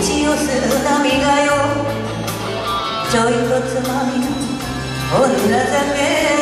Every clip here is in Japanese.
口をする波がよ。ちょいとつまみの女酒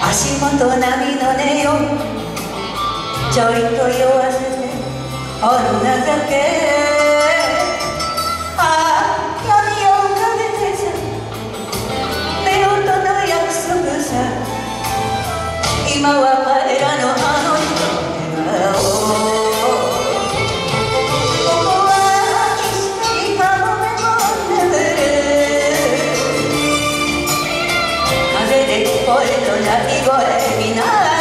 足元波の音よ。ちょいと酔わせて女酒。tengo el látigo eliminado